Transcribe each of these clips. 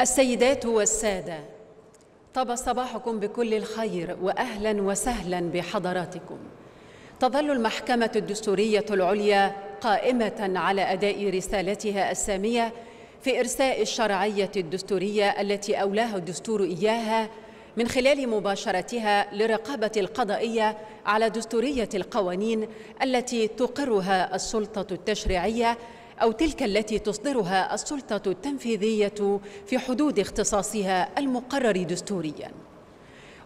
السيدات والسادة طاب صباحكم بكل الخير وأهلا وسهلا بحضراتكم. تظل المحكمة الدستورية العليا قائمة على أداء رسالتها السامية في إرساء الشرعية الدستورية التي أولاها الدستور إياها من خلال مباشرتها لرقابة القضائية على دستورية القوانين التي تقرها السلطة التشريعية أو تلك التي تصدرها السلطة التنفيذية في حدود اختصاصها المقرر دستورياً.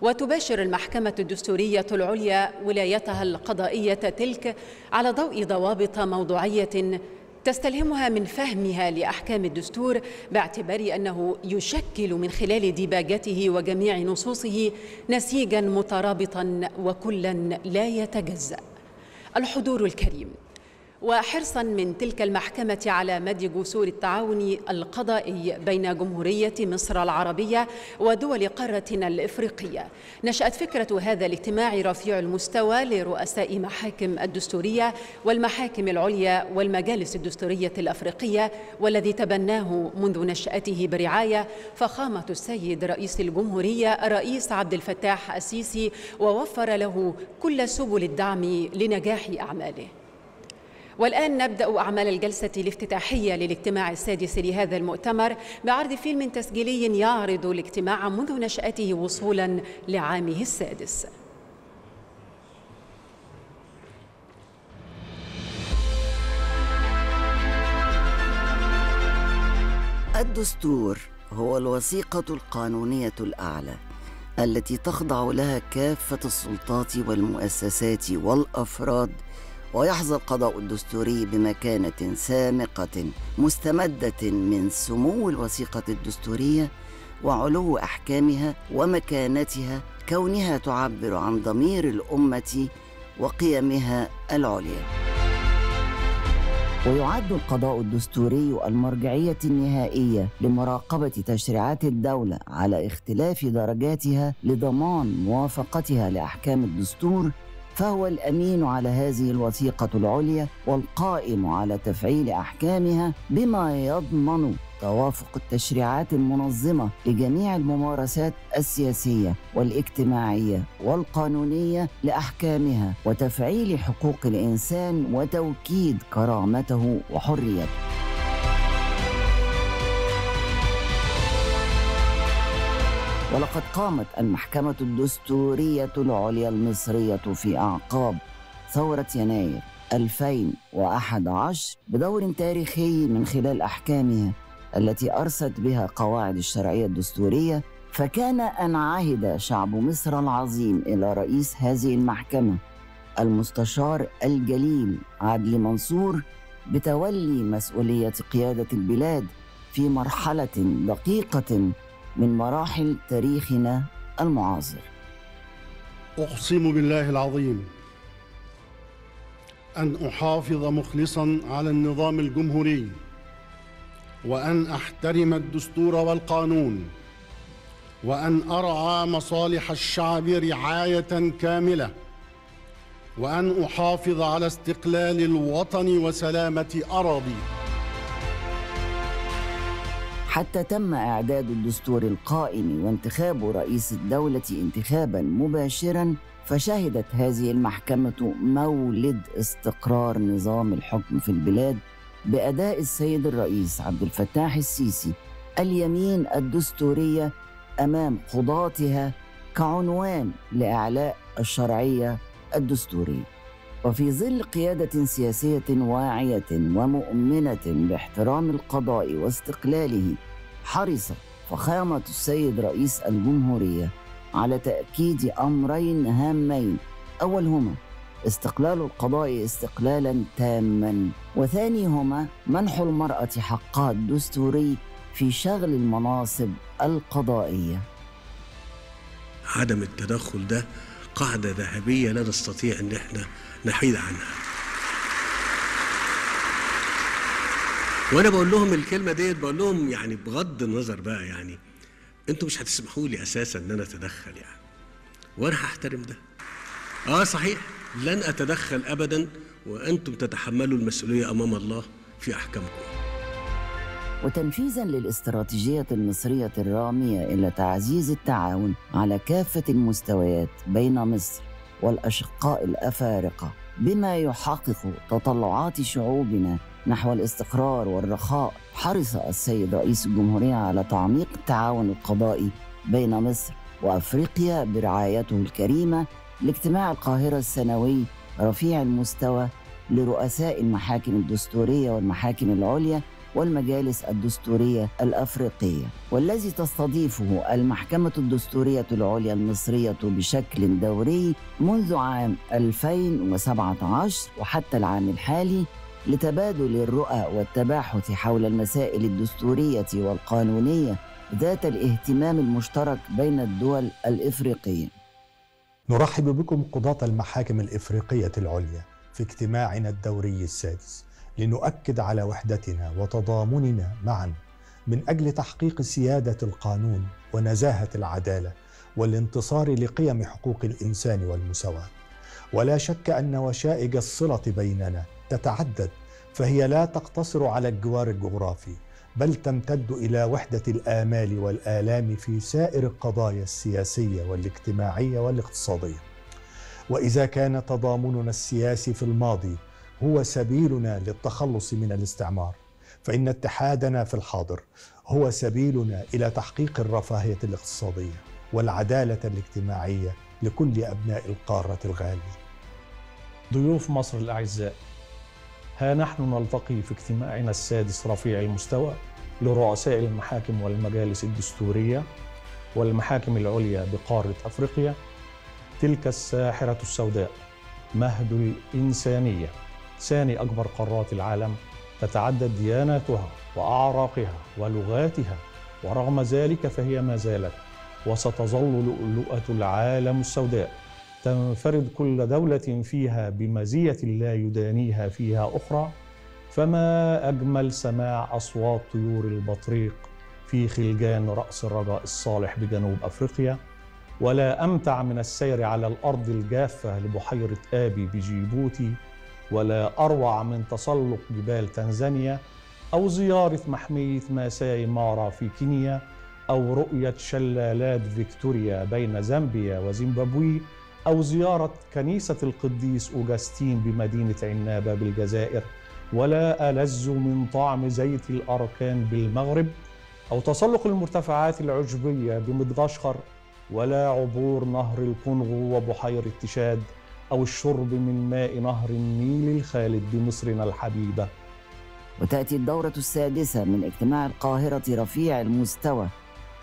وتباشر المحكمة الدستورية العليا ولايتها القضائية تلك على ضوء ضوابط موضوعية تستلهمها من فهمها لأحكام الدستور باعتبار أنه يشكل من خلال ديباجته وجميع نصوصه نسيجا مترابطا وكلا لا يتجزأ الحضور الكريم وحرصا من تلك المحكمة على مد جسور التعاون القضائي بين جمهورية مصر العربية ودول قارتنا الإفريقية. نشأت فكرة هذا الاجتماع رفيع المستوى لرؤساء محاكم الدستورية والمحاكم العليا والمجالس الدستورية الأفريقية والذي تبناه منذ نشأته برعاية فخامة السيد رئيس الجمهورية الرئيس عبد الفتاح السيسي ووفر له كل سبل الدعم لنجاح أعماله. والآن نبدأ أعمال الجلسة الافتتاحية للاجتماع السادس لهذا المؤتمر بعرض فيلم تسجيلي يعرض الاجتماع منذ نشأته وصولا لعامه السادس. الدستور هو الوثيقة القانونية الأعلى التي تخضع لها كافة السلطات والمؤسسات والأفراد ويحظى القضاء الدستوري بمكانة سامقة مستمدة من سمو الوثيقة الدستورية وعلو أحكامها ومكانتها كونها تعبر عن ضمير الأمة وقيمها العليا. ويعد القضاء الدستوري المرجعية النهائية لمراقبة تشريعات الدولة على اختلاف درجاتها لضمان موافقتها لأحكام الدستور فهو الأمين على هذه الوثيقة العليا والقائم على تفعيل أحكامها بما يضمن توافق التشريعات المنظمة لجميع الممارسات السياسية والاجتماعية والقانونية لأحكامها وتفعيل حقوق الإنسان وتوكيد كرامته وحريته. ولقد قامت المحكمة الدستورية العليا المصرية في أعقاب ثورة يناير 2011 بدور تاريخي من خلال أحكامها التي أرست بها قواعد الشرعية الدستورية فكان أن عهد شعب مصر العظيم إلى رئيس هذه المحكمة المستشار الجليل عدلي منصور بتولي مسؤولية قيادة البلاد في مرحلة دقيقة من مراحل تاريخنا المعاصر. أقسم بالله العظيم أن أحافظ مخلصا على النظام الجمهوري وأن أحترم الدستور والقانون وأن أرعى مصالح الشعب رعاية كاملة وأن أحافظ على استقلال الوطن وسلامة أراضيه. حتى تم إعداد الدستور القائم وانتخاب رئيس الدولة انتخابا مباشرا فشهدت هذه المحكمة مولد استقرار نظام الحكم في البلاد بأداء السيد الرئيس عبد الفتاح السيسي اليمين الدستورية أمام قضاتها كعنوان لإعلاء الشرعية الدستورية. وفي ظل قيادة سياسية واعية ومؤمنة باحترام القضاء واستقلاله حرص فخامة السيد رئيس الجمهورية على تأكيد أمرين هامين. أولهما استقلال القضاء استقلالا تاما. وثانيهما منح المرأة حقها الدستوري في شغل المناصب القضائية. عدم التدخل ده قاعدة ذهبية لا نستطيع أن إحنا نحيد عنها. وأنا بقول لهم الكلمة ديت بقول لهم يعني بغض النظر بقى يعني أنتوا مش هتسمحوا لي أساسا إن أنا أتدخل يعني. وأنا هحترم ده. آه صحيح. لن أتدخل ابدا وأنتم تتحملوا المسؤولية أمام الله في أحكامكم. وتنفيذا للاستراتيجية المصرية الرامية إلى تعزيز التعاون على كافة المستويات بين مصر والأشقاء الأفارقة بما يحقق تطلعات شعوبنا نحو الاستقرار والرخاء. حرص السيد رئيس الجمهورية على تعميق التعاون القضائي بين مصر وأفريقيا برعايته الكريمة لاجتماع القاهرة السنوي رفيع المستوى لرؤساء المحاكم الدستورية والمحاكم العليا والمجالس الدستورية الأفريقية والذي تستضيفه المحكمة الدستورية العليا المصرية بشكل دوري منذ عام 2017 وحتى العام الحالي لتبادل الرؤى والتباحث حول المسائل الدستورية والقانونية ذات الاهتمام المشترك بين الدول الإفريقية نرحب بكم قضاة المحاكم الإفريقية العليا في اجتماعنا الدوري السادس لنؤكد على وحدتنا وتضامننا معا من أجل تحقيق سيادة القانون ونزاهة العدالة والانتصار لقيم حقوق الإنسان والمساواة. ولا شك أن وشائج الصلة بيننا تتعدد فهي لا تقتصر على الجوار الجغرافي بل تمتد إلى وحدة الآمال والآلام في سائر القضايا السياسية والاجتماعية والاقتصادية. وإذا كان تضامننا السياسي في الماضي هو سبيلنا للتخلص من الاستعمار فإن اتحادنا في الحاضر هو سبيلنا إلى تحقيق الرفاهية الاقتصادية والعدالة الاجتماعية لكل أبناء القارة الغالية. ضيوف مصر الأعزاء ها نحن نلتقي في اجتماعنا السادس رفيع المستوى لرؤساء المحاكم والمجالس الدستورية والمحاكم العليا بقارة أفريقيا. تلك الساحرة السوداء مهد الإنسانية ثاني أكبر قارات العالم تتعدد دياناتها وأعراقها ولغاتها ورغم ذلك فهي ما زالت وستظل لؤلؤة العالم السوداء. تنفرد كل دولة فيها بمزية لا يدانيها فيها أخرى فما أجمل سماع أصوات طيور البطريق في خلجان رأس الرجاء الصالح بجنوب أفريقيا؟ ولا أمتع من السير على الأرض الجافة لبحيرة آبي بجيبوتي؟ ولا أروع من تسلق جبال تنزانيا أو زياره محمية ماساي مارا في كينيا أو رؤية شلالات فيكتوريا بين زامبيا وزيمبابوي؟ أو زيارة كنيسة القديس اوجستين بمدينة عنابة بالجزائر ولا ألذ من طعم زيت الأركان بالمغرب أو تسلق المرتفعات العجيبة بمدغشقر ولا عبور نهر الكونغو وبحيره تشاد أو الشرب من ماء نهر النيل الخالد بمصرنا الحبيبة. وتأتي الدورة السادسة من اجتماع القاهرة رفيع المستوى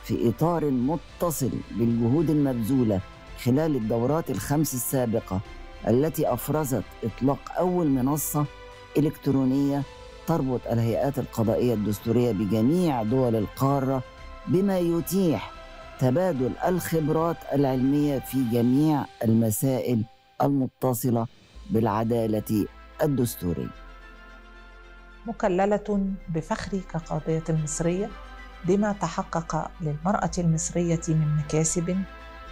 في إطار متصل بالجهود المبذولة خلال الدورات الخمس السابقة التي أفرزت إطلاق أول منصة إلكترونية تربط الهيئات القضائية الدستورية بجميع دول القارة بما يتيح تبادل الخبرات العلمية في جميع المسائل المتصلة بالعدالة الدستورية. مكللة بفخري كقاضية مصرية بما تحقق للمرأة المصرية من مكاسب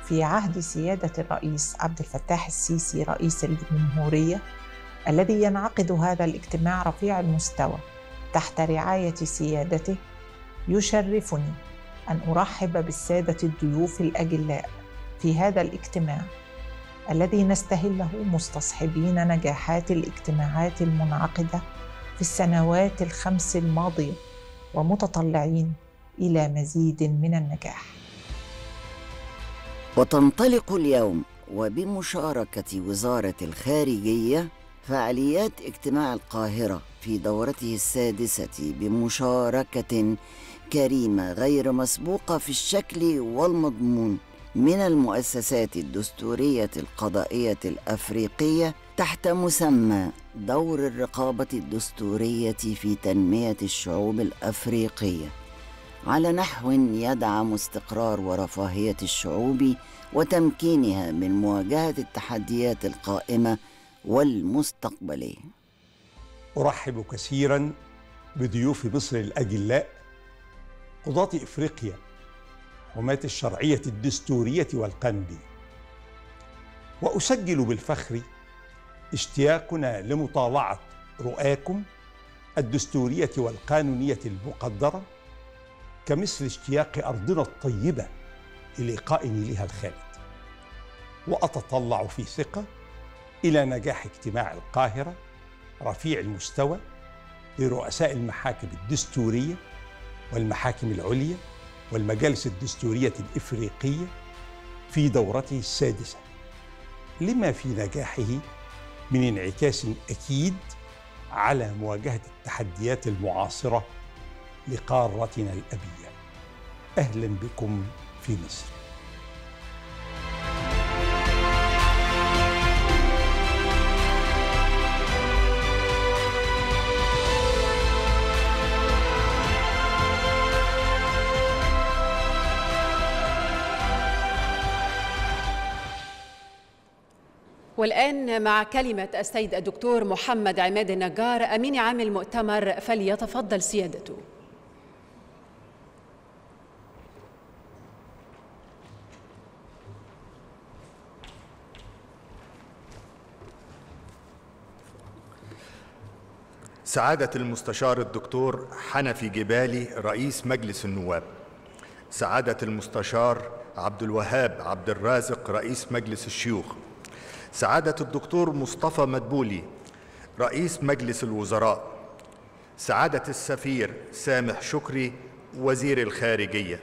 في عهد سيادة الرئيس عبد الفتاح السيسي رئيس الجمهورية الذي ينعقد هذا الاجتماع رفيع المستوى تحت رعاية سيادته يشرفني أن أرحب بالسادة الضيوف الأجلاء في هذا الاجتماع الذي نستهله مستصحبين نجاحات الاجتماعات المنعقدة في السنوات الخمس الماضية ومتطلعين إلى مزيد من النجاح. وتنطلق اليوم وبمشاركة وزارة الخارجية فعاليات اجتماع القاهرة في دورته السادسة بمشاركة كريمة غير مسبوقة في الشكل والمضمون من المؤسسات الدستورية القضائية الأفريقية تحت مسمى دور الرقابة الدستورية في تنمية الشعوب الأفريقية. على نحو يدعم استقرار ورفاهية الشعوب وتمكينها من مواجهة التحديات القائمة والمستقبلية. أرحب كثيرا بضيوف مصر الأجلاء قضاة إفريقيا حماة الشرعية الدستورية والقنبي وأسجل بالفخر اشتياقنا لمطالعة رؤاكم الدستورية والقانونية المقدرة كمثل اشتياق أرضنا الطيبة للقاء نيلها الخالد. وأتطلع في ثقة إلى نجاح اجتماع القاهرة رفيع المستوى لرؤساء المحاكم الدستورية والمحاكم العليا والمجالس الدستورية الإفريقية في دورته السادسة. لما في نجاحه من انعكاس أكيد على مواجهة التحديات المعاصرة لقارتنا الأبية. أهلا بكم في مصر. والآن مع كلمة السيد الدكتور محمد عماد النجار أمين عام المؤتمر فليتفضل سيادته. سعادة المستشار الدكتور حنفي جبالي رئيس مجلس النواب. سعادة المستشار عبد الوهاب عبد الرازق رئيس مجلس الشيوخ. سعادة الدكتور مصطفى مدبولي رئيس مجلس الوزراء. سعادة السفير سامح شكري وزير الخارجية.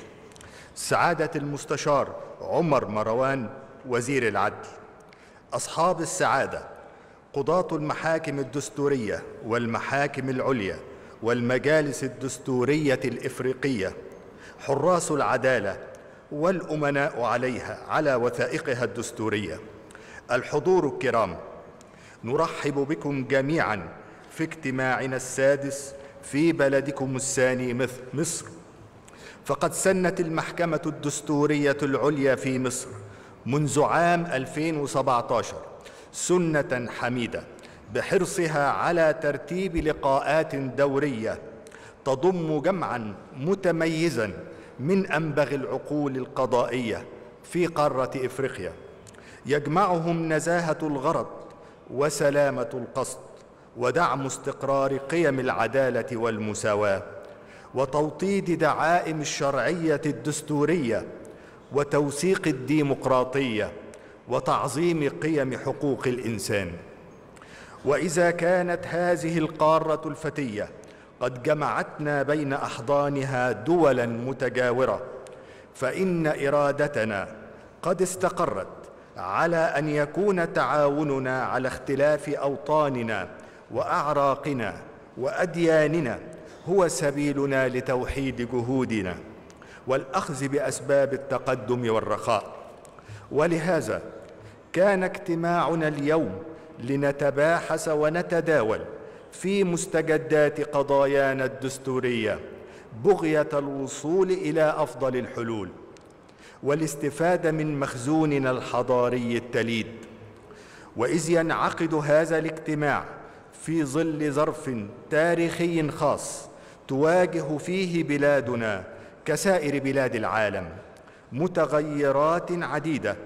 سعادة المستشار عمر مروان وزير العدل. أصحاب السعادة قضاة المحاكم الدستورية والمحاكم العليا والمجالس الدستورية الإفريقية حراس العدالة والأمناء عليها على وثائقها الدستورية. الحضور الكرام نرحب بكم جميعا في اجتماعنا السادس في بلدكم الثاني مصر. فقد سنت المحكمة الدستورية العليا في مصر منذ عام 2017 سنة حميدة بحرصها على ترتيب لقاءات دورية تضم جمعا متميزا من أنبغ العقول القضائية في قارة إفريقيا. يجمعهم نزاهة الغرض وسلامة القصد ودعم استقرار قيم العدالة والمساواة وتوطيد دعائم الشرعية الدستورية وتوثيق الديمقراطية وتعظيم قيم حقوق الإنسان. وإذا كانت هذه القارة الفتية قد جمعتنا بين أحضانها دولا متجاورة فإن إرادتنا قد استقرت على أن يكون تعاوننا على اختلاف أوطاننا وأعراقنا وأدياننا هو سبيلنا لتوحيد جهودنا والأخذ بأسباب التقدم والرخاء. ولهذا كان اجتماعنا اليوم لنتباحث ونتداول في مستجدات قضايانا الدستورية بغية الوصول إلى أفضل الحلول والاستفاده من مخزوننا الحضاري التليد. وإذ ينعقد هذا الاجتماع في ظل ظرف تاريخي خاص تواجه فيه بلادنا كسائر بلاد العالم متغيرات عديدة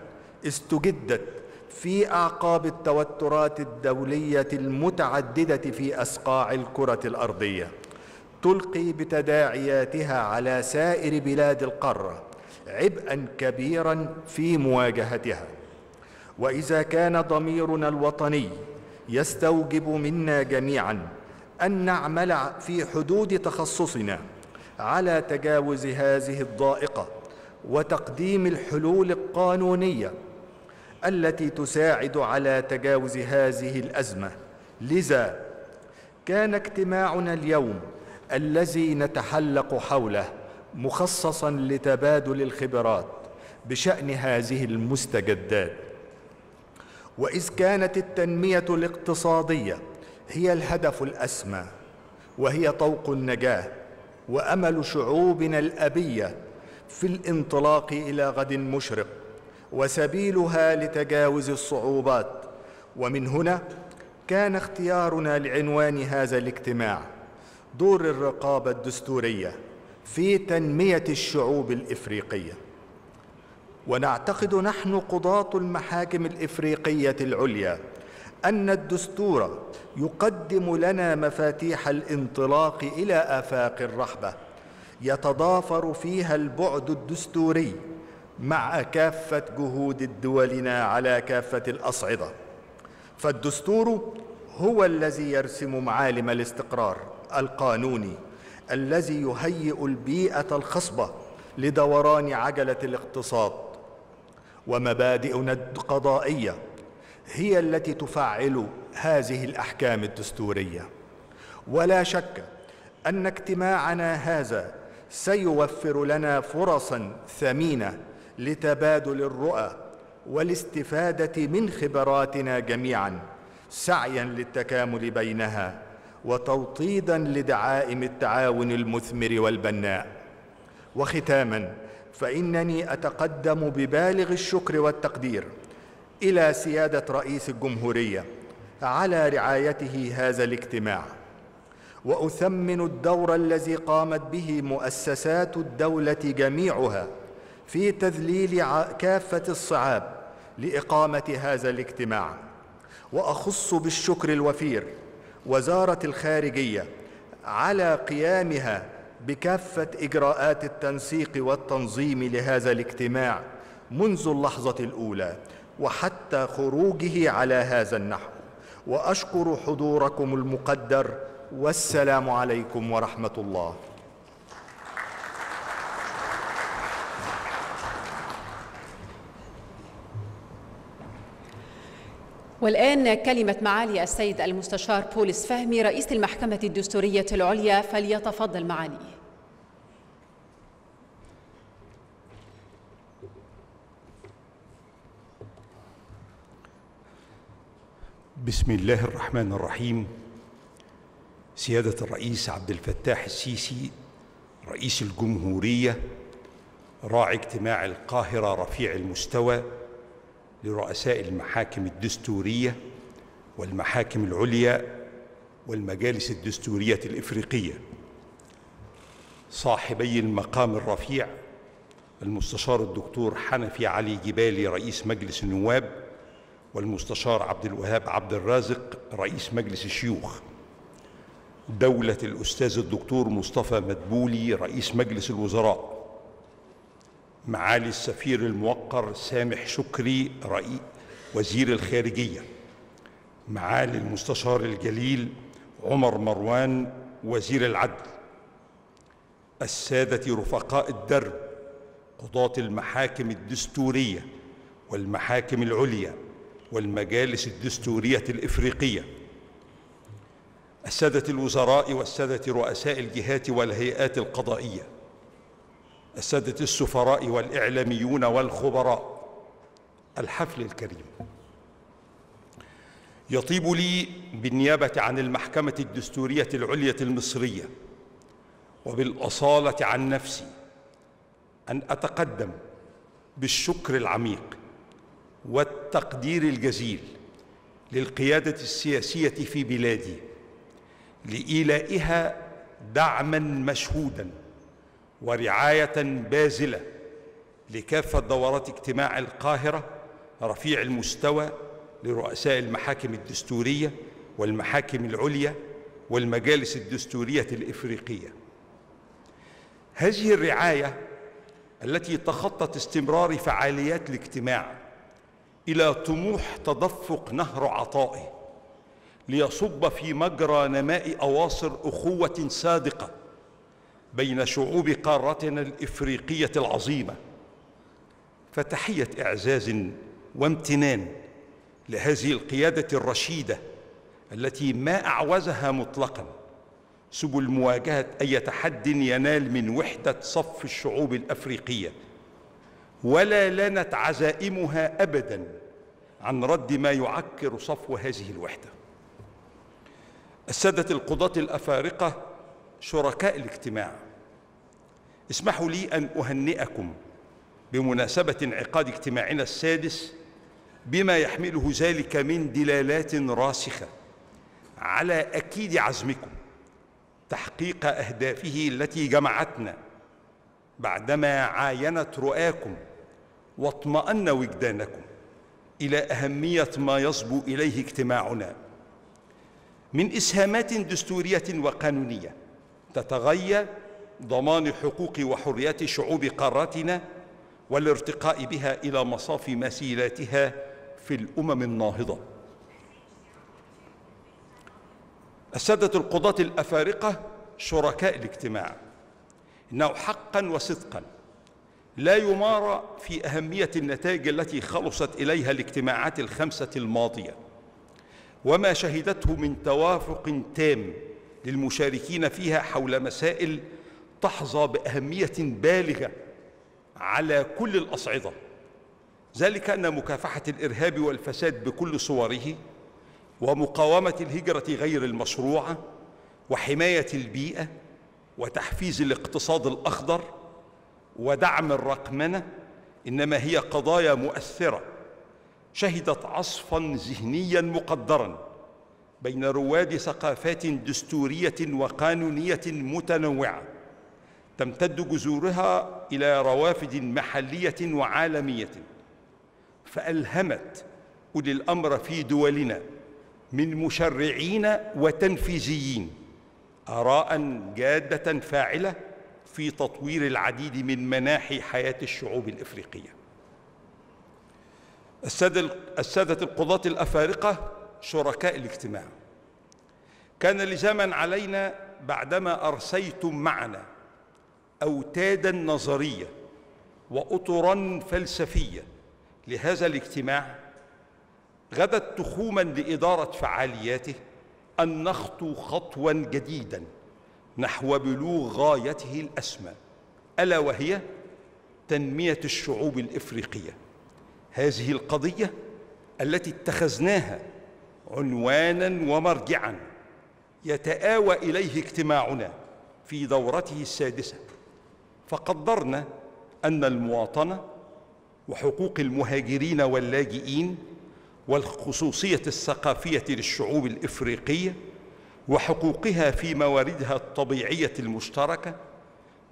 استجدت في أعقاب التوترات الدولية المتعددة في اصقاع الكرة الأرضية. تلقي بتداعياتها على سائر بلاد القارة عبئا كبيرا في مواجهتها. وإذا كان ضميرنا الوطني يستوجب منا جميعا أن نعمل في حدود تخصصنا على تجاوز هذه الضائقة وتقديم الحلول القانونية التي تساعد على تجاوز هذه الأزمة. لذا كان اجتماعنا اليوم الذي نتحلق حوله مخصصا لتبادل الخبرات بشأن هذه المستجدات. وإذ كانت التنمية الاقتصادية هي الهدف الأسمى وهي طوق النجاة وأمل شعوبنا الأبية في الانطلاق إلى غد مشرق. وسبيلها لتجاوز الصعوبات. ومن هنا كان اختيارنا لعنوان هذا الاجتماع دور الرقابة الدستورية في تنمية الشعوب الإفريقية. ونعتقد نحن قضاة المحاكم الإفريقية العليا أن الدستور يقدم لنا مفاتيح الانطلاق إلى آفاق الرحبه يتضافر فيها البعد الدستوري مع كافة جهود دولنا على كافة الأصعدة. فالدستور هو الذي يرسم معالم الاستقرار القانوني الذي يهيئ البيئة الخصبة لدوران عجلة الاقتصاد. ومبادئنا القضائيه هي التي تفعل هذه الأحكام الدستورية. ولا شك أن اجتماعنا هذا سيوفر لنا فرصا ثمينة لتبادل الرؤى والاستفادة من خبراتنا جميعا سعيا للتكامل بينها وتوطيدا لدعائم التعاون المثمر والبناء. وختاما فإنني أتقدم ببالغ الشكر والتقدير إلى سيادة رئيس الجمهورية على رعايته هذا الاجتماع. وأثمن الدور الذي قامت به مؤسسات الدولة جميعها في تذليل كافة الصعاب لإقامة هذا الاجتماع. وأخص بالشكر الوفير وزارة الخارجية على قيامها بكافة إجراءات التنسيق والتنظيم لهذا الاجتماع منذ اللحظة الأولى وحتى خروجه على هذا النحو. وأشكر حضوركم المقدر والسلام عليكم ورحمة الله. والآن كلمة معالي السيد المستشار بولس فهمي رئيس المحكمة الدستورية العليا فليتفضل معاليه بسم الله الرحمن الرحيم. سيادة الرئيس عبد الفتاح السيسي رئيس الجمهورية راعي اجتماع القاهرة رفيع المستوى لرؤساء المحاكم الدستورية والمحاكم العليا والمجالس الدستورية الإفريقية. صاحبي المقام الرفيع المستشار الدكتور حنفي علي جبالي رئيس مجلس النواب والمستشار عبد الوهاب عبد الرازق رئيس مجلس الشيوخ. دولة الأستاذ الدكتور مصطفى مدبولي رئيس مجلس الوزراء. معالي السفير الموقر سامح شكري رئيس وزير الخارجية. معالي المستشار الجليل عمر مروان وزير العدل. السادة رفقاء الدرب قضاة المحاكم الدستورية والمحاكم العليا والمجالس الدستورية الإفريقية. السادة الوزراء والسادة رؤساء الجهات والهيئات القضائية. السادة السفراء والإعلاميون والخبراء الحفل الكريم. يطيب لي بالنيابة عن المحكمة الدستورية العليا المصرية وبالأصالة عن نفسي أن أتقدم بالشكر العميق والتقدير الجزيل للقيادة السياسية في بلادي لإيلائها دعما مشهودا ورعاية باذلة لكافة دورات اجتماع القاهرة رفيع المستوى لرؤساء المحاكم الدستورية والمحاكم العليا والمجالس الدستورية الإفريقية. هذه الرعاية التي تخطت استمرار فعاليات الاجتماع إلى طموح تدفق نهر عطائه ليصب في مجرى نماء أواصر أخوة صادقة بين شعوب قارتنا الإفريقية العظيمة. فتحية إعزاز وامتنان لهذه القيادة الرشيدة التي ما أعوزها مطلقا سبل مواجهة أي تحد ينال من وحدة صف الشعوب الأفريقية. ولا لنت عزائمها أبدا عن رد ما يعكر صفو هذه الوحدة. السادة القضاة الأفارقة شركاء الاجتماع. اسمحوا لي أن أهنئكم بمناسبة انعقاد اجتماعنا السادس بما يحمله ذلك من دلالات راسخة على أكيد عزمكم تحقيق أهدافه التي جمعتنا بعدما عاينت رؤاكم واطمأن وجدانكم إلى أهمية ما يصبو إليه اجتماعنا. من إسهامات دستورية وقانونية تتغير ضمان حقوق وحريات شعوب قارتنا والارتقاء بها إلى مصاف مسيلاتها في الأمم الناهضة. السادة القضاة الأفارقة شركاء الاجتماع. إنه حقا وصدقا لا يمارى في أهمية النتائج التي خلصت إليها الاجتماعات الخمسة الماضية. وما شهدته من توافق تام للمشاركين فيها حول مسائل تحظى بأهمية بالغة على كل الأصعدة. ذلك أن مكافحة الإرهاب والفساد بكل صوره ومقاومة الهجرة غير المشروعة وحماية البيئة وتحفيز الاقتصاد الأخضر ودعم الرقمنة إنما هي قضايا مؤثرة شهدت عصفا ذهنيا مقدرا. بين رواد ثقافات دستورية وقانونية متنوعة تمتد جذورها إلى روافد محلية وعالمية فألهمت أولي الأمر في دولنا من مشرعين وتنفيذيين آراء جادة فاعلة في تطوير العديد من مناحي حياة الشعوب الإفريقية. السادة القضاة الأفارقة شركاء الاجتماع. كان لزاما علينا بعدما أرسيتم معنا أوتادا نظرية واطرا فلسفية لهذا الاجتماع غدت تخوما لإدارة فعالياته أن نخطو خطوا جديدا نحو بلوغ غايته الأسمى ألا وهي تنمية الشعوب الإفريقية. هذه القضية التي اتخذناها عنوانا ومرجعا يتآوى إليه اجتماعنا في دورته السادسة. فقدرنا أن المواطنة وحقوق المهاجرين واللاجئين والخصوصية الثقافية للشعوب الإفريقية وحقوقها في مواردها الطبيعية المشتركة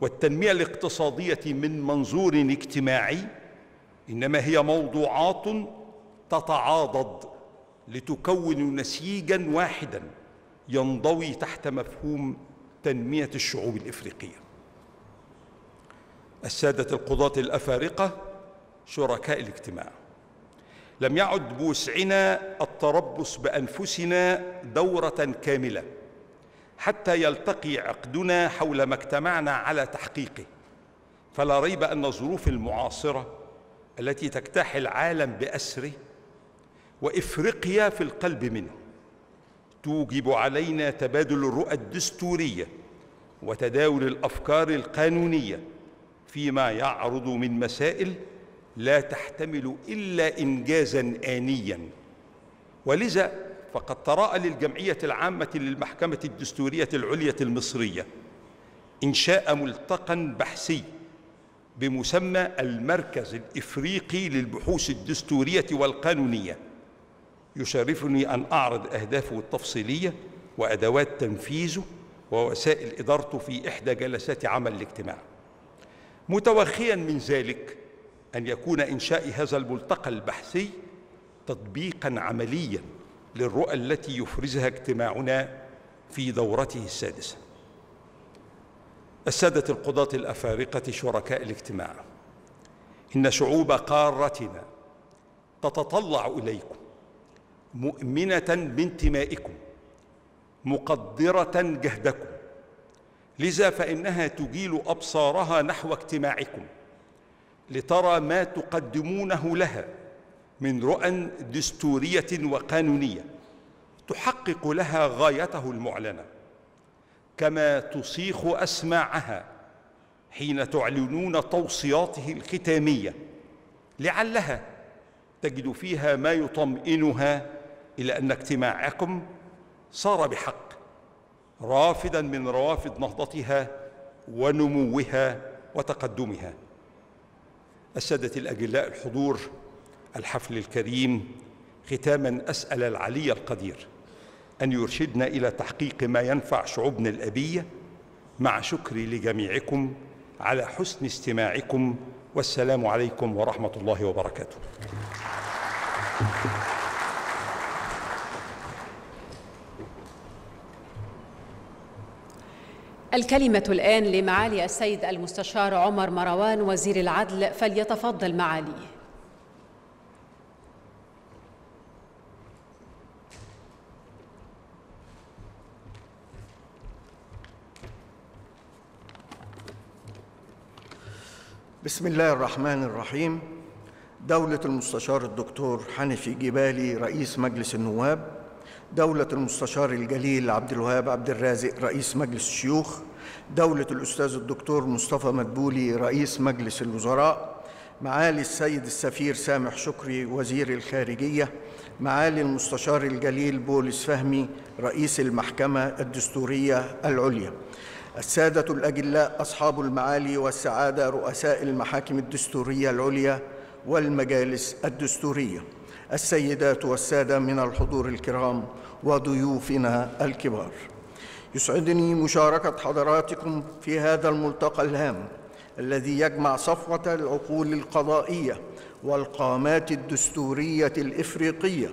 والتنمية الاقتصادية من منظور اجتماعي إنما هي موضوعات تتعاضد لتكون نسيجا واحدا ينضوي تحت مفهوم تنمية الشعوب الإفريقية. السادة القضاة الأفارقة شركاء الاجتماع. لم يعد بوسعنا التربص بأنفسنا دورة كاملة حتى يلتقي عقدنا حول ما اجتمعنا على تحقيقه. فلا ريب أن الظروف المعاصرة التي تجتاح العالم بأسره وإفريقيا في القلب منه. توجب علينا تبادل الرؤى الدستورية وتداول الأفكار القانونية فيما يعرض من مسائل لا تحتمل إلا انجازا انيا. ولذا فقد تراءى للجمعية العامة للمحكمة الدستورية العليا المصرية إنشاء ملتقى بحثي بمسمى المركز الإفريقي للبحوث الدستورية والقانونية. يشرفني أن أعرض أهدافه التفصيلية وأدوات تنفيذه ووسائل إدارته في إحدى جلسات عمل الاجتماع. متوخيا من ذلك أن يكون إنشاء هذا الملتقى البحثي تطبيقا عمليا للرؤى التي يفرزها اجتماعنا في دورته السادسة. السادة القضاة الأفارقة شركاء الاجتماع إن شعوب قارتنا تتطلع إليكم مؤمنة بانتمائكم مقدرة جهدكم. لذا فإنها تجيل أبصارها نحو اجتماعكم لترى ما تقدمونه لها من رؤى دستورية وقانونية تحقق لها غايته المعلنة كما تصيخ أسماعها حين تعلنون توصياته الختامية. لعلها تجد فيها ما يطمئنها إلى أن اجتماعكم صار بحق رافدا من روافد نهضتها ونموها وتقدمها. الساده الأجلاء الحضور الحفل الكريم ختاما أسأل العلي القدير أن يرشدنا إلى تحقيق ما ينفع شعوبنا الأبية مع شكري لجميعكم على حسن استماعكم والسلام عليكم ورحمة الله وبركاته. الكلمة الآن لمعالي السيد المستشار عمر مروان وزير العدل فليتفضل معاليه بسم الله الرحمن الرحيم. دولة المستشار الدكتور حنفي جبالي رئيس مجلس النواب دولة المستشار الجليل عبد الوهاب عبد الرازق رئيس مجلس الشيوخ دولة الأستاذ الدكتور مصطفى مدبولي رئيس مجلس الوزراء معالي السيد السفير سامح شكري وزير الخارجية معالي المستشار الجليل بولس فهمي رئيس المحكمة الدستورية العليا. السادة الأجلاء أصحاب المعالي والسعادة رؤساء المحاكم الدستورية العليا والمجالس الدستورية. السيدات والسادة من الحضور الكرام وضيوفنا الكبار. يسعدني مشاركة حضراتكم في هذا الملتقى الهام الذي يجمع صفوة العقول القضائية والقامات الدستورية الإفريقية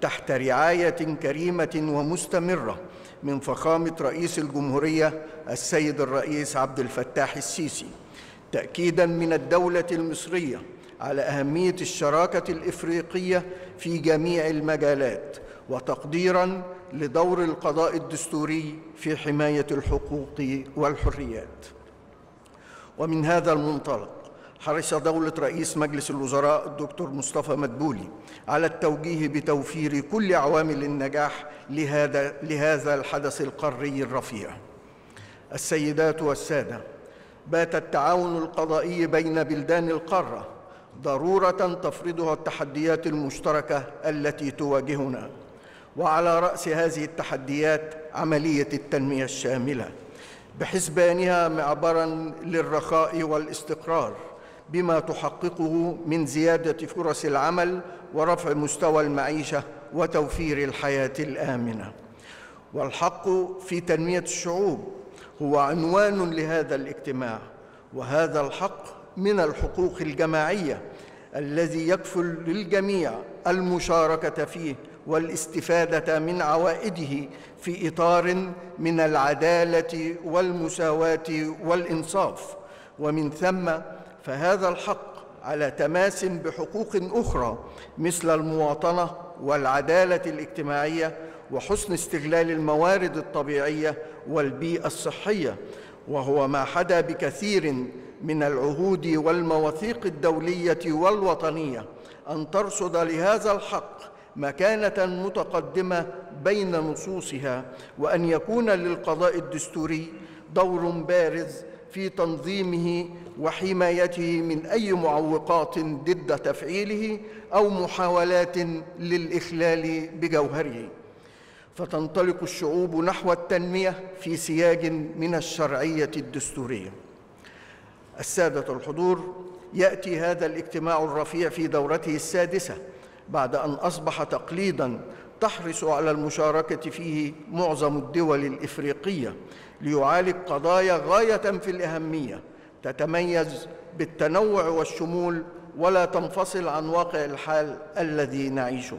تحت رعاية كريمة ومستمرة من فخامة رئيس الجمهورية السيد الرئيس عبد الفتاح السيسي تأكيداً من الدولة المصرية على أهمية الشراكة الإفريقية في جميع المجالات وتقديراً لدور القضاء الدستوري في حماية الحقوق والحريات ومن هذا المنطلق حرص دولة رئيس مجلس الوزراء الدكتور مصطفى مدبولي على التوجيه بتوفير كل عوامل النجاح لهذا لهذا الحدث القاري الرفيع. السيدات والسادة، بات التعاون القضائي بين بلدان القارة ضرورة تفرضها التحديات المشتركة التي تواجهنا. وعلى رأس هذه التحديات عملية التنمية الشاملة بحسبانها معبرا للرخاء والاستقرار بما تحققه من زيادة فرص العمل ورفع مستوى المعيشة وتوفير الحياة الآمنة والحق في تنمية الشعوب هو عنوان لهذا الاجتماع وهذا الحق من الحقوق الجماعية الذي يكفل للجميع المشاركة فيه والاستفادة من عوائده في إطار من العدالة والمساواة والإنصاف. ومن ثم فهذا الحق على تماس بحقوق أخرى مثل المواطنة والعدالة الاجتماعية وحسن استغلال الموارد الطبيعية والبيئة الصحية. وهو ما حدا بكثير من العهود والمواثيق الدولية والوطنية أن ترصد لهذا الحق مكانة متقدمة بين نصوصها وأن يكون للقضاء الدستوري دور بارز في تنظيمه وحمايته من أي معوقات ضد تفعيله أو محاولات للإخلال بجوهره. فتنطلق الشعوب نحو التنمية في سياج من الشرعية الدستورية. السادة الحضور يأتي هذا الاجتماع الرفيع في دورته السادسة بعد أن أصبح تقليدا تحرص على المشاركة فيه معظم الدول الإفريقية ليعالج قضايا غاية في الأهمية تتميز بالتنوع والشمول ولا تنفصل عن واقع الحال الذي نعيشه.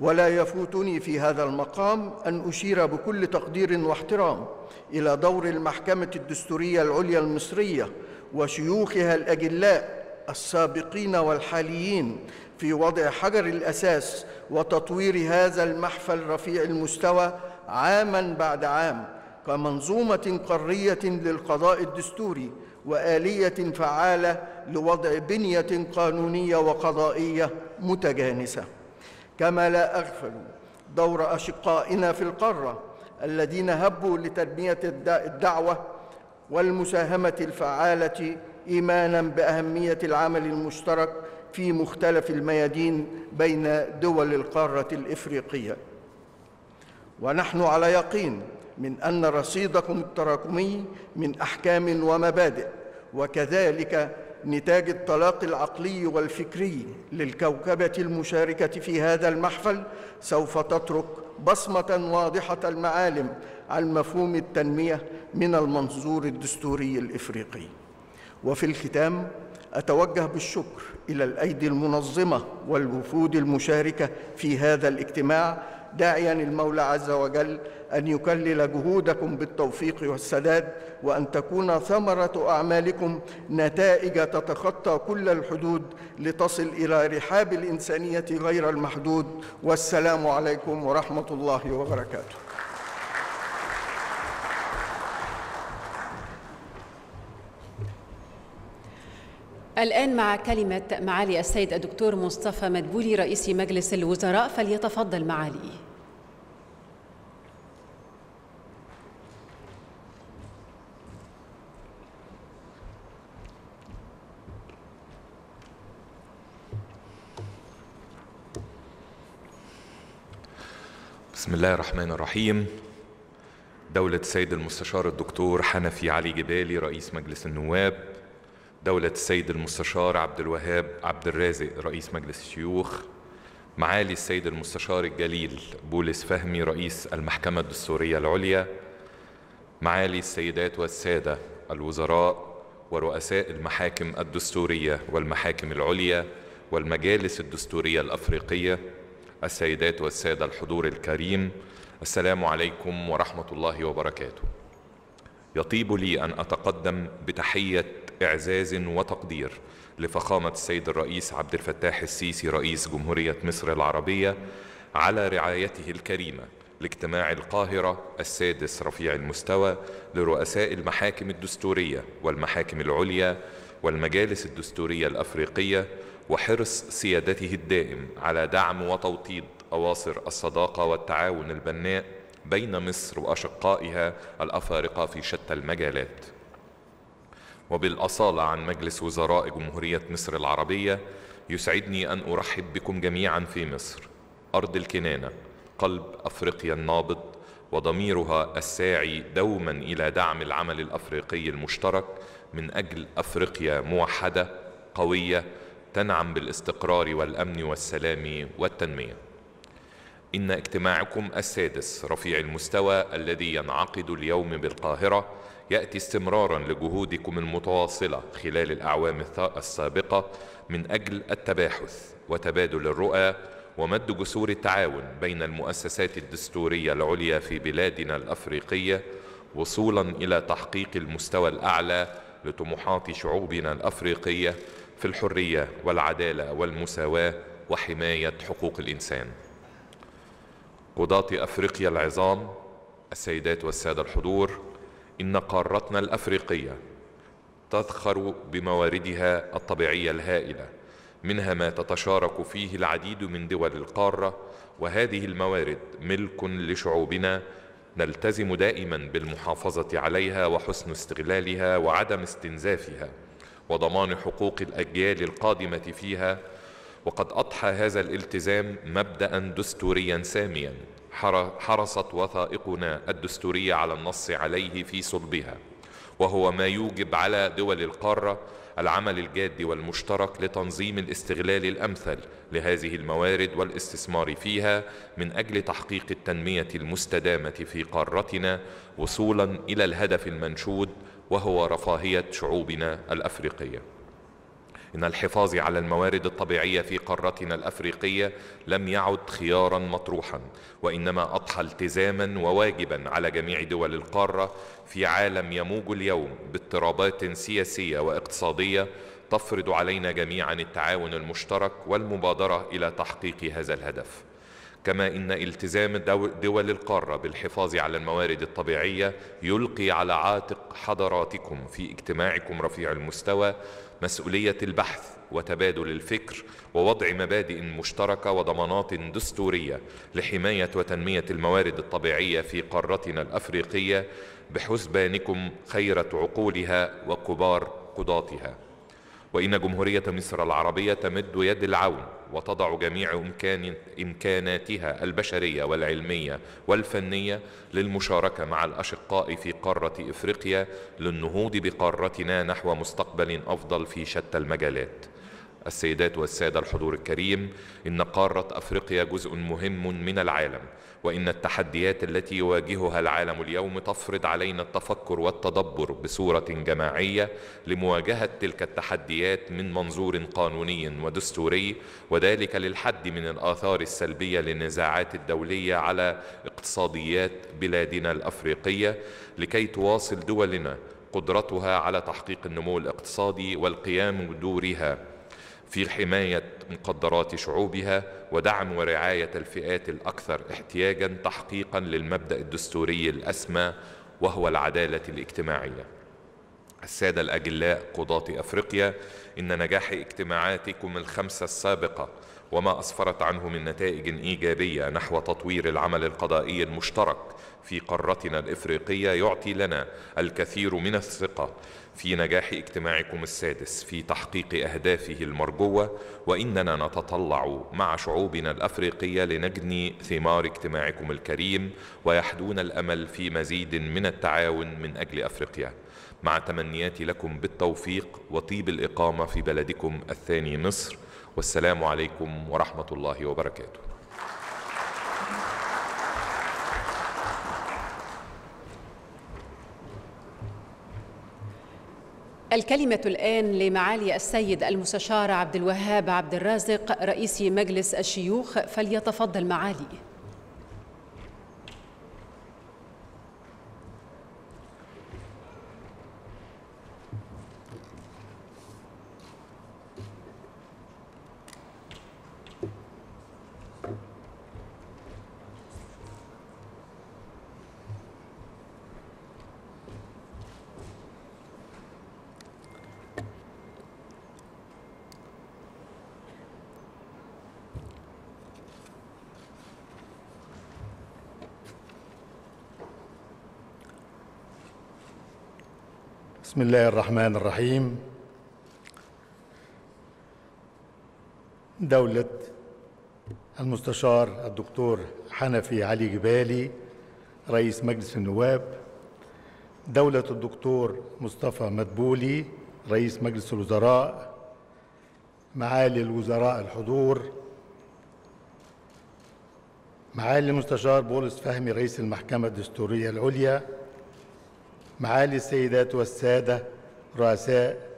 ولا يفوتني في هذا المقام أن أشير بكل تقدير واحترام إلى دور المحكمة الدستورية العليا المصرية وشيوخها الأجلاء السابقين والحاليين في وضع حجر الأساس وتطوير هذا المحفل رفيع المستوى عاما بعد عام كمنظومة قاريه للقضاء الدستوري وآلية فعالة لوضع بنية قانونية وقضائية متجانسة. كما لا أغفل دور أشقائنا في القارة الذين هبوا لتنمية الدعوة والمساهمة الفعالة إيمانا بأهمية العمل المشترك في مختلف الميادين بين دول القارة الإفريقية. ونحن على يقين من أن رصيدكم التراكمي من أحكام ومبادئ وكذلك نتاج الطلاق العقلي والفكري للكوكبة المشاركة في هذا المحفل سوف تترك بصمة واضحة المعالم عن مفهوم التنمية من المنظور الدستوري الإفريقي. وفي الختام أتوجه بالشكر إلى الأيدي المنظمة والوفود المشاركة في هذا الاجتماع داعيا المولى عز وجل أن يكلل جهودكم بالتوفيق والسداد وأن تكون ثمرة أعمالكم نتائج تتخطى كل الحدود لتصل إلى رحاب الإنسانية غير المحدود. والسلام عليكم ورحمة الله وبركاته. الآن مع كلمة معالي السيد الدكتور مصطفى مدبولي رئيس مجلس الوزراء فليتفضل معالي. بسم الله الرحمن الرحيم. دولة السيد المستشار الدكتور حنفي علي جبالي رئيس مجلس النواب دولة السيد المستشار عبد الوهاب عبد الرازق رئيس مجلس الشيوخ معالي السيد المستشار الجليل بولس فهمي رئيس المحكمة الدستورية العليا معالي السيدات والسادة الوزراء ورؤساء المحاكم الدستورية والمحاكم العليا والمجالس الدستورية الأفريقية السيدات والسادة الحضور الكريم السلام عليكم ورحمة الله وبركاته. يطيب لي أن أتقدم بتحية إعزاز وتقدير لفخامة السيد الرئيس عبد الفتاح السيسي رئيس جمهورية مصر العربية على رعايته الكريمة لاجتماع القاهرة السادس رفيع المستوى لرؤساء المحاكم الدستورية والمحاكم العليا والمجالس الدستورية الأفريقية وحرص سيادته الدائم على دعم وتوطيد أواصر الصداقة والتعاون البناء بين مصر وأشقائها الأفارقة في شتى المجالات. وبالأصالة عن مجلس وزراء جمهورية مصر العربية يسعدني أن أرحب بكم جميعا في مصر. أرض الكنانة قلب أفريقيا النابض وضميرها الساعي دوما إلى دعم العمل الأفريقي المشترك من أجل أفريقيا موحدة قوية تنعم بالاستقرار والأمن والسلام والتنمية. إن اجتماعكم السادس رفيع المستوى الذي ينعقد اليوم بالقاهرة يأتي استمرارا لجهودكم المتواصلة خلال الأعوام السابقة من أجل التباحث وتبادل الرؤى ومد جسور التعاون بين المؤسسات الدستورية العليا في بلادنا الأفريقية وصولا إلى تحقيق المستوى الأعلى لطموحات شعوبنا الأفريقية في الحرية والعدالة والمساواة وحماية حقوق الإنسان. قضاة أفريقيا العظام السيدات والسادة الحضور إن قارتنا الأفريقية تذخر بمواردها الطبيعية الهائلة منها ما تتشارك فيه العديد من دول القارة وهذه الموارد ملك لشعوبنا نلتزم دائما بالمحافظة عليها وحسن استغلالها وعدم استنزافها وضمان حقوق الأجيال القادمة فيها وقد أضحى هذا الالتزام مبدأ دستوريا ساميا. حرصت وثائقنا الدستورية على النص عليه في صلبها وهو ما يوجب على دول القارة العمل الجاد والمشترك لتنظيم الاستغلال الأمثل لهذه الموارد والاستثمار فيها من أجل تحقيق التنمية المستدامة في قارتنا وصولا إلى الهدف المنشود وهو رفاهية شعوبنا الأفريقية. إن الحفاظ على الموارد الطبيعية في قارتنا الأفريقية لم يعد خيارا مطروحا وإنما أضحى التزاما وواجبا على جميع دول القارة في عالم يموج اليوم باضطرابات سياسية واقتصادية تفرض علينا جميعا التعاون المشترك والمبادرة إلى تحقيق هذا الهدف. كما إن التزام دول القارة بالحفاظ على الموارد الطبيعية يلقي على عاتق حضراتكم في اجتماعكم رفيع المستوى مسؤولية البحث وتبادل الفكر ووضع مبادئ مشتركة وضمانات دستورية لحماية وتنمية الموارد الطبيعية في قارتنا الأفريقية بحسبانكم خيرة عقولها وكبار قضاتها. وإن جمهورية مصر العربية تمد يد العون وتضع جميع إمكان إمكاناتها البشرية والعلمية والفنية للمشاركة مع الأشقاء في قارة إفريقيا للنهوض بقارتنا نحو مستقبل أفضل في شتى المجالات. السيدات والسادة الحضور الكريم إن قارة أفريقيا جزء مهم من العالم. وإن التحديات التي يواجهها العالم اليوم تفرض علينا التفكر والتدبر بصورة جماعية لمواجهة تلك التحديات من منظور قانوني ودستوري وذلك للحد من الآثار السلبية للنزاعات الدولية على اقتصاديات بلادنا الأفريقية لكي تواصل دولنا قدرتها على تحقيق النمو الاقتصادي والقيام بدورها في حماية مقدرات شعوبها ودعم ورعاية الفئات الأكثر احتياجا تحقيقا للمبدأ الدستوري الأسمى وهو العدالة الاجتماعية. السادة الأجلاء قضاة أفريقيا إن نجاح اجتماعاتكم الخمسة السابقة وما أسفرت عنه من نتائج إيجابية نحو تطوير العمل القضائي المشترك في قارتنا الإفريقية يعطي لنا الكثير من الثقة في نجاح اجتماعكم السادس في تحقيق أهدافه المرجوة وإننا نتطلع مع شعوبنا الأفريقية لنجني ثمار اجتماعكم الكريم ويحدون الأمل في مزيد من التعاون من أجل أفريقيا. مع تمنياتي لكم بالتوفيق وطيب الإقامة في بلدكم الثاني مصر. والسلام عليكم ورحمة الله وبركاته. الكلمة الآن لمعالي السيد المستشار عبد الوهاب عبد الرازق رئيس مجلس الشيوخ فليتفضل معالي. بسم الله الرحمن الرحيم. دولة المستشار الدكتور حنفي علي جبالي رئيس مجلس النواب. دولة الدكتور مصطفى مدبولي رئيس مجلس الوزراء. معالي الوزراء الحضور. معالي المستشار بولس فهمي رئيس المحكمة الدستورية العليا. معالي السيدات والسادة رؤساء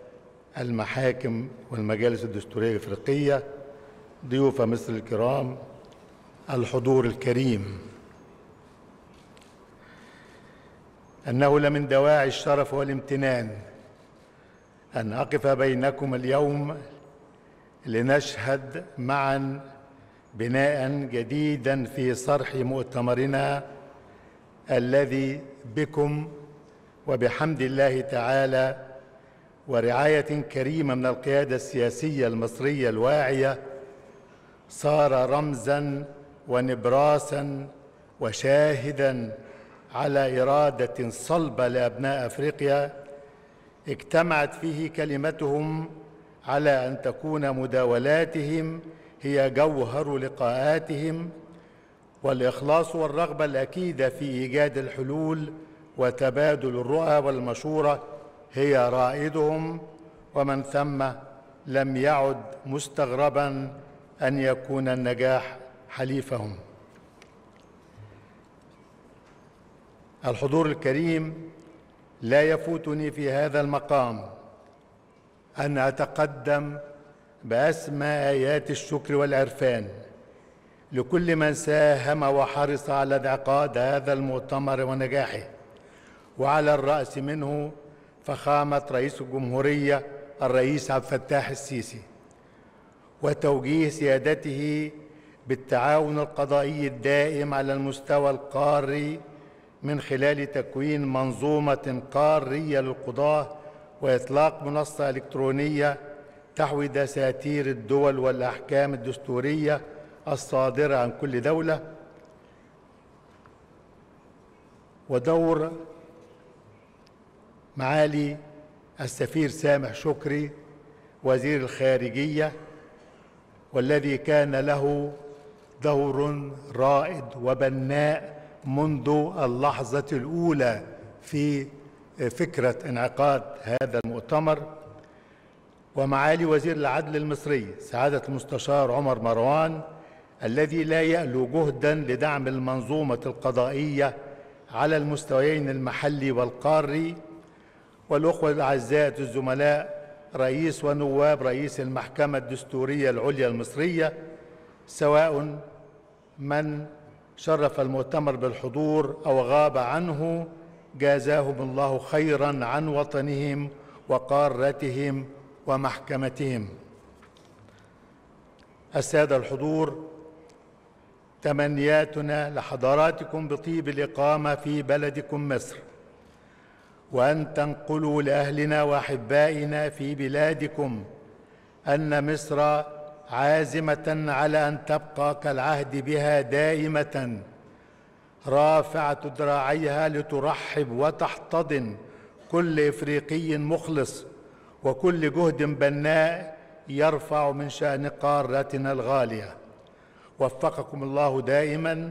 المحاكم والمجالس الدستورية الإفريقية ضيوف مصر الكرام الحضور الكريم. أنه لمن دواعي الشرف والامتنان أن أقف بينكم اليوم لنشهد معا بناء جديدا في صرح مؤتمرنا الذي بكم وبحمد الله تعالى ورعاية كريمة من القيادة السياسية المصرية الواعية صار رمزا ونبراسا وشاهدا على إرادة صلبة لأبناء أفريقيا اجتمعت فيه كلمتهم على أن تكون مداولاتهم هي جوهر لقاءاتهم والإخلاص والرغبة الأكيدة في إيجاد الحلول وتبادل الرؤى والمشورة هي رائدهم ومن ثم لم يعد مستغربا أن يكون النجاح حليفهم. الحضور الكريم لا يفوتني في هذا المقام. أن أتقدم بأسمى آيات الشكر والعرفان. لكل من ساهم وحرص على انعقاد هذا المؤتمر ونجاحه. وعلى الرأس منه فخامه رئيس الجمهورية الرئيس عبد الفتاح السيسي وتوجيه سيادته بالتعاون القضائي الدائم على المستوى القاري من خلال تكوين منظومة قارية للقضاة وإطلاق منصة إلكترونية تحوي دساتير الدول والأحكام الدستورية الصادرة عن كل دولة ودور معالي السفير سامح شكري وزير الخارجية والذي كان له دور رائد وبناء منذ اللحظة الأولى في فكرة انعقاد هذا المؤتمر. ومعالي وزير العدل المصري سعادة المستشار عمر مروان الذي لا يألو جهدا لدعم المنظومة القضائية على المستويين المحلي والقاري والأخوة الأعزاء الزملاء رئيس ونواب رئيس المحكمة الدستورية العليا المصرية سواء من شرف المؤتمر بالحضور أو غاب عنه جازاهم الله خيرا عن وطنهم وقارتهم ومحكمتهم. السادة الحضور تمنياتنا لحضراتكم بطيب الإقامة في بلدكم مصر. وأن تنقلوا لأهلنا وأحبائنا في بلادكم أن مصر عازمة على أن تبقى كالعهد بها دائمة رافعة ذراعيها لترحب وتحتضن كل إفريقي مخلص وكل جهد بناء يرفع من شأن قارتنا الغالية. وفقكم الله دائما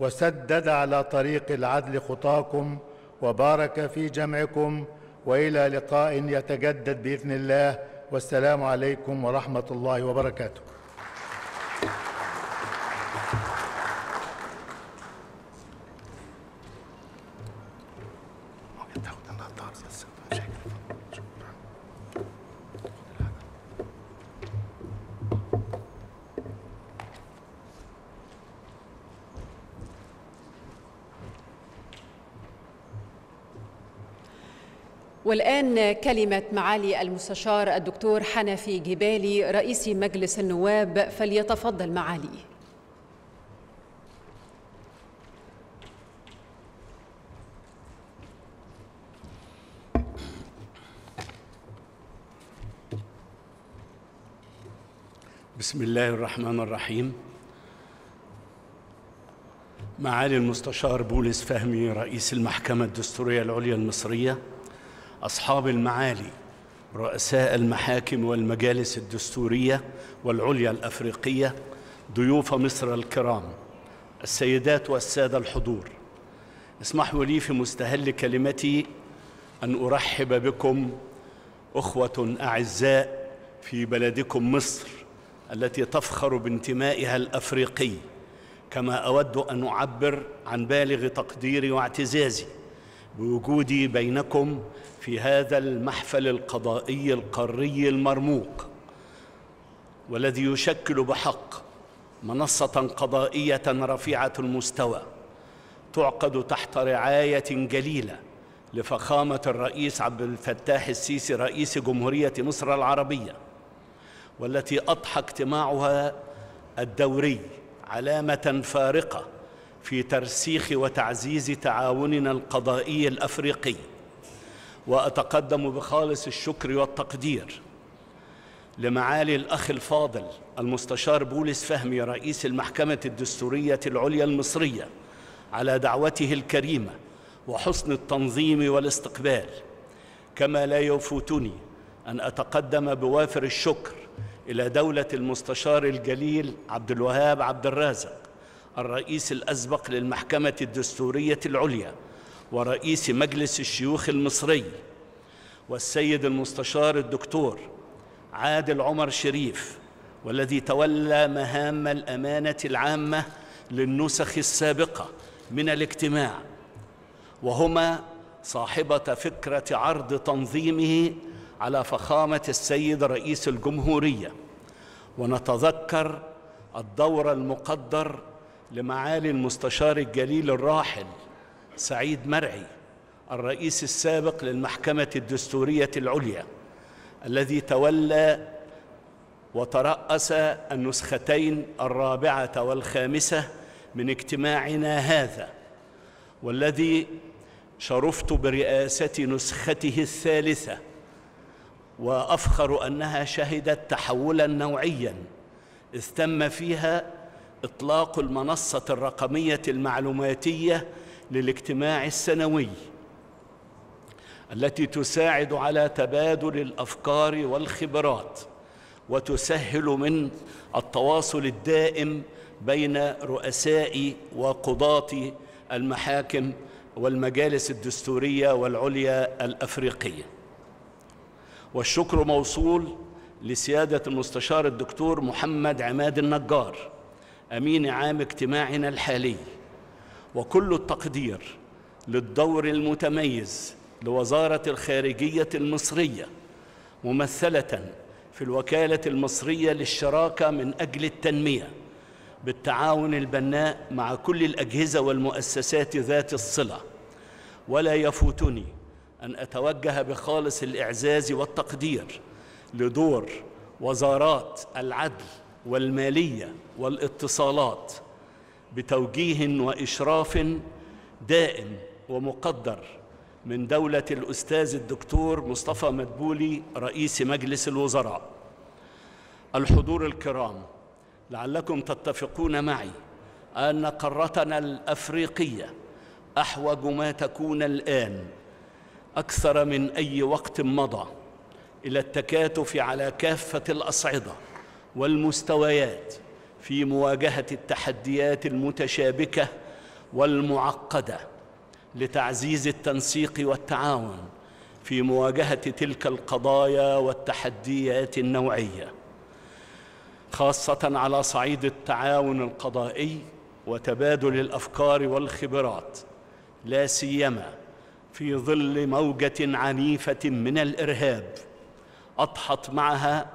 وسدد على طريق العدل خطاكم وبارك في جمعكم وإلى لقاء يتجدد بإذن الله. والسلام عليكم ورحمة الله وبركاته. والآن كلمة معالي المستشار الدكتور حنفي جبالي رئيس مجلس النواب فليتفضل معالي. بسم الله الرحمن الرحيم. معالي المستشار بولس فهمي رئيس المحكمة الدستورية العليا المصرية. أصحاب المعالي رؤساء المحاكم والمجالس الدستورية والعليا الأفريقية ضيوف مصر الكرام السيدات والسادة الحضور. اسمحوا لي في مستهل كلمتي أن أرحب بكم أخوة أعزاء في بلدكم مصر التي تفخر بانتمائها الأفريقي. كما أود أن أعبر عن بالغ تقديري واعتزازي بوجودي بينكم في هذا المحفل القضائي القاري المرموق والذي يشكل بحق منصة قضائية رفيعة المستوى تعقد تحت رعاية جليلة لفخامة الرئيس عبد الفتاح السيسي رئيس جمهورية مصر العربية والتي أضحى اجتماعها الدوري علامة فارقة في ترسيخ وتعزيز تعاوننا القضائي الأفريقي. وأتقدم بخالص الشكر والتقدير لمعالي الأخ الفاضل المستشار بولس فهمي رئيس المحكمة الدستورية العليا المصرية على دعوته الكريمة وحسن التنظيم والاستقبال. كما لا يفوتني أن أتقدم بوافر الشكر إلى دولة المستشار الجليل عبد الوهاب عبد الرازق الرئيس الأسبق للمحكمة الدستورية العليا. ورئيس مجلس الشيوخ المصري والسيد المستشار الدكتور عادل عمر شريف والذي تولى مهام الأمانة العامة للنسخ السابقة من الاجتماع. وهما صاحبة فكرة عرض تنظيمه على فخامة السيد رئيس الجمهورية. ونتذكر الدور المقدر لمعالي المستشار الجليل الراحل سعيد مرعي الرئيس السابق للمحكمة الدستورية العليا الذي تولى وترأس النسختين الرابعة والخامسة من اجتماعنا هذا والذي شرفت برئاسة نسخته الثالثة وأفخر أنها شهدت تحولا نوعيا إذ تم فيها إطلاق المنصة الرقمية المعلوماتية للاجتماع السنوي التي تساعد على تبادل الأفكار والخبرات وتسهل من التواصل الدائم بين رؤساء وقضاة المحاكم والمجالس الدستورية والعليا الأفريقية. والشكر موصول لسيادة المستشار الدكتور محمد عماد النجار أمين عام اجتماعنا الحالي. وكل التقدير للدور المتميز لوزارة الخارجية المصرية ممثلة في الوكالة المصرية للشراكة من أجل التنمية بالتعاون البناء مع كل الأجهزة والمؤسسات ذات الصلة. ولا يفوتني أن أتوجه بخالص الإعزاز والتقدير لدور وزارات العدل والمالية والاتصالات بتوجيه وإشراف دائم ومقدر من دولة الأستاذ الدكتور مصطفى مدبولي رئيس مجلس الوزراء. الحضور الكرام لعلكم تتفقون معي أن قارتنا الأفريقية أحوج ما تكون الآن أكثر من أي وقت مضى إلى التكاتف على كافة الأصعدة والمستويات في مواجهة التحديات المتشابكة والمعقدة لتعزيز التنسيق والتعاون في مواجهة تلك القضايا والتحديات النوعية خاصة على صعيد التعاون القضائي وتبادل الأفكار والخبرات لا سيما في ظل موجة عنيفة من الإرهاب أضحت معها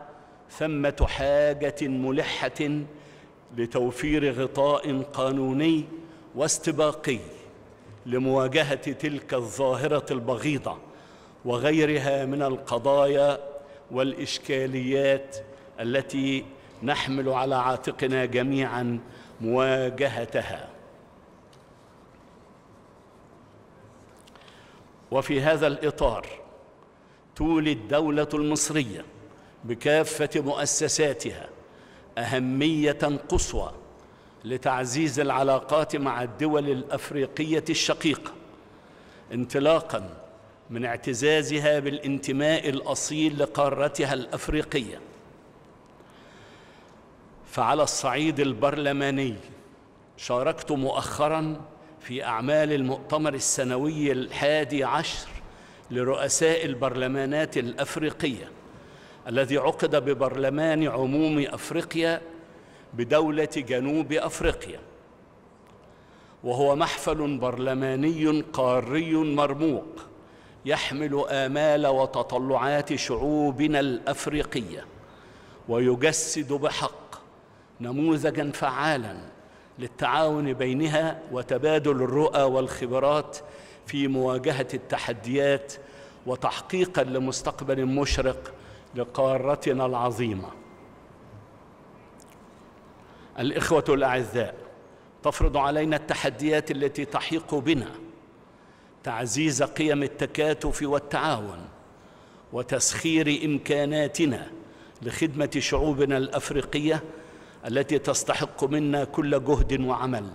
ثمة حاجة ملحة لتوفير غطاء قانوني واستباقي لمواجهة تلك الظاهرة البغيضة وغيرها من القضايا والإشكاليات التي نحمل على عاتقنا جميعا مواجهتها. وفي هذا الإطار تولي الدولة المصرية بكافة مؤسساتها أهمية قصوى لتعزيز العلاقات مع الدول الأفريقية الشقيقة انطلاقا من اعتزازها بالانتماء الأصيل لقارتها الأفريقية. فعلى الصعيد البرلماني شاركت مؤخرا في أعمال المؤتمر السنوي الحادي عشر لرؤساء البرلمانات الأفريقية. الذي عقد ببرلمان عموم أفريقيا بدولة جنوب أفريقيا. وهو محفل برلماني قاري مرموق يحمل آمال وتطلعات شعوبنا الأفريقية ويجسد بحق نموذجا فعالا للتعاون بينها وتبادل الرؤى والخبرات في مواجهة التحديات وتحقيقا لمستقبل مشرق لقارتنا العظيمة. الإخوة الأعزاء تفرض علينا التحديات التي تحيق بنا تعزيز قيم التكاتف والتعاون وتسخير إمكاناتنا لخدمة شعوبنا الأفريقية التي تستحق منا كل جهد وعمل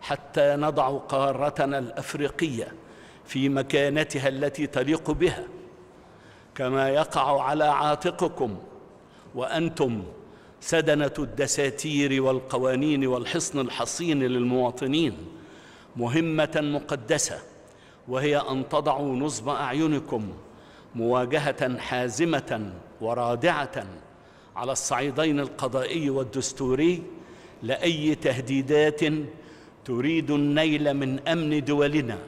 حتى نضع قارتنا الأفريقية في مكانتها التي تليق بها. كما يقع على عاتقكم وأنتم سدنة الدساتير والقوانين والحصن الحصين للمواطنين مهمة مقدسة وهي أن تضعوا نصب أعينكم مواجهة حازمة ورادعة على الصعيدين القضائي والدستوري لأي تهديدات تريد النيل من أمن دولنا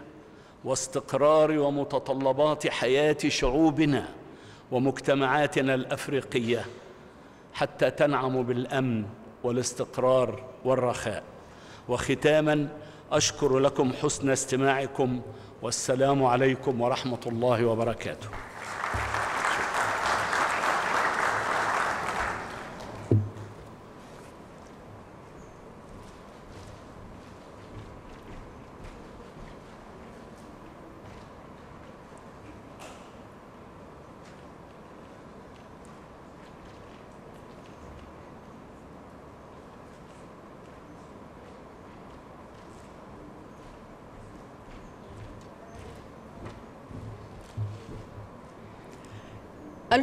واستقرار ومتطلبات حياة شعوبنا. ومجتمعاتنا الأفريقية حتى تنعم بالأمن والاستقرار والرخاء. وختاما أشكر لكم حسن استماعكم والسلام عليكم ورحمة الله وبركاته.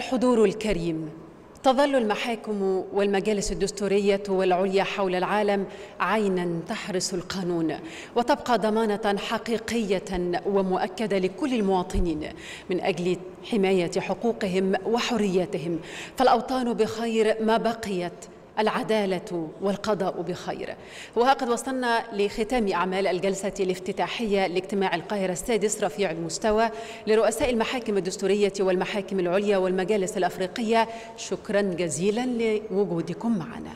الحضور الكريم. تظل المحاكم والمجالس الدستورية والعليا حول العالم عينا تحرس القانون وتبقى ضمانة حقيقية ومؤكدة لكل المواطنين من أجل حماية حقوقهم وحرياتهم فالأوطان بخير ما بقيت العدالة والقضاء بخير. وقد وصلنا لختام أعمال الجلسة الافتتاحية لاجتماع القاهرة السادس رفيع المستوى لرؤساء المحاكم الدستورية والمحاكم العليا والمجالس الأفريقية. شكرا جزيلا لوجودكم معنا.